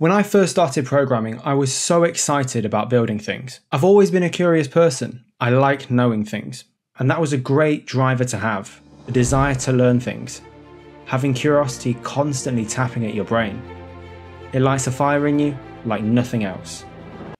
When I first started programming, I was so excited about building things. I've always been a curious person. I like knowing things. And that was a great driver to have the desire to learn things. Having curiosity constantly tapping at your brain. It lights a fire in you like nothing else.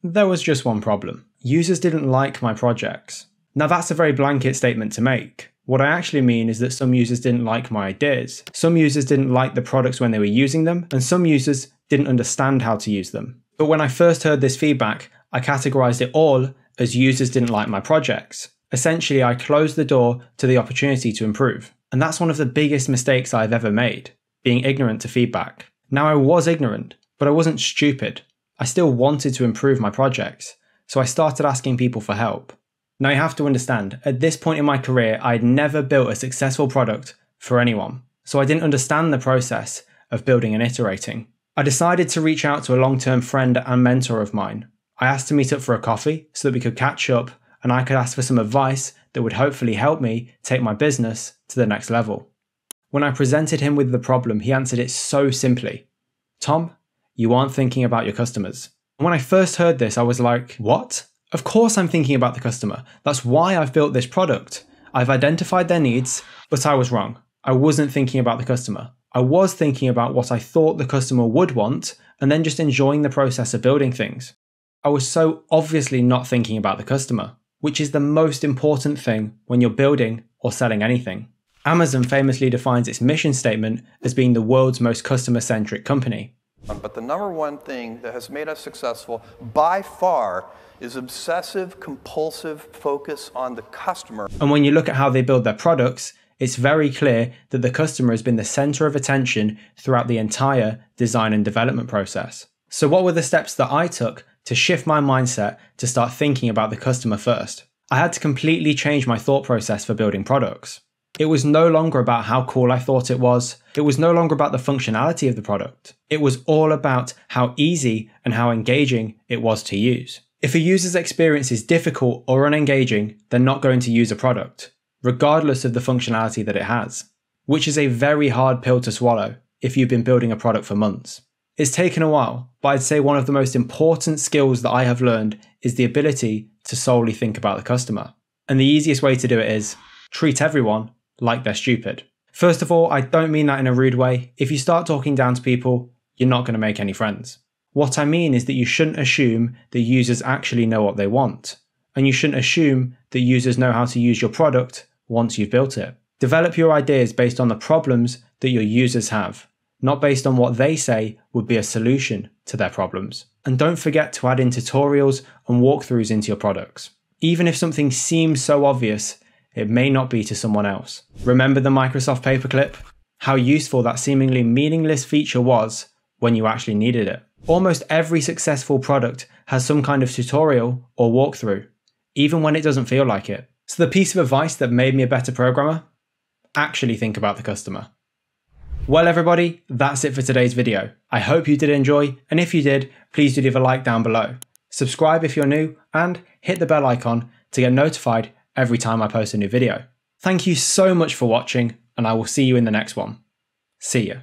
There was just one problem users didn't like my projects. Now, that's a very blanket statement to make. What I actually mean is that some users didn't like my ideas, some users didn't like the products when they were using them, and some users didn't understand how to use them. But when I first heard this feedback, I categorized it all as users didn't like my projects. Essentially, I closed the door to the opportunity to improve. And that's one of the biggest mistakes I've ever made, being ignorant to feedback. Now, I was ignorant, but I wasn't stupid. I still wanted to improve my projects, so I started asking people for help. Now, you have to understand, at this point in my career, I'd never built a successful product for anyone, so I didn't understand the process of building and iterating. I decided to reach out to a long term friend and mentor of mine. I asked to meet up for a coffee so that we could catch up and I could ask for some advice that would hopefully help me take my business to the next level. When I presented him with the problem, he answered it so simply Tom, you aren't thinking about your customers. When I first heard this, I was like, what? Of course I'm thinking about the customer. That's why I've built this product. I've identified their needs, but I was wrong. I wasn't thinking about the customer. I was thinking about what I thought the customer would want and then just enjoying the process of building things. I was so obviously not thinking about the customer, which is the most important thing when you're building or selling anything. Amazon famously defines its mission statement as being the world's most customer centric company. But the number one thing that has made us successful by far is obsessive compulsive focus on the customer. And when you look at how they build their products, it's very clear that the customer has been the center of attention throughout the entire design and development process. So, what were the steps that I took to shift my mindset to start thinking about the customer first? I had to completely change my thought process for building products. It was no longer about how cool I thought it was. It was no longer about the functionality of the product. It was all about how easy and how engaging it was to use. If a user's experience is difficult or unengaging, they're not going to use a product regardless of the functionality that it has, which is a very hard pill to swallow if you've been building a product for months. It's taken a while, but I'd say one of the most important skills that I have learned is the ability to solely think about the customer. And the easiest way to do it is treat everyone like they're stupid. First of all, I don't mean that in a rude way. If you start talking down to people, you're not going to make any friends. What I mean is that you shouldn't assume that users actually know what they want. And you shouldn't assume that users know how to use your product once you've built it. Develop your ideas based on the problems that your users have, not based on what they say would be a solution to their problems. And don't forget to add in tutorials and walkthroughs into your products. Even if something seems so obvious, it may not be to someone else. Remember the Microsoft paperclip? How useful that seemingly meaningless feature was when you actually needed it. Almost every successful product has some kind of tutorial or walkthrough, even when it doesn't feel like it. So, the piece of advice that made me a better programmer actually think about the customer. Well, everybody, that's it for today's video. I hope you did enjoy, and if you did, please do leave a like down below. Subscribe if you're new, and hit the bell icon to get notified every time I post a new video. Thank you so much for watching, and I will see you in the next one. See ya.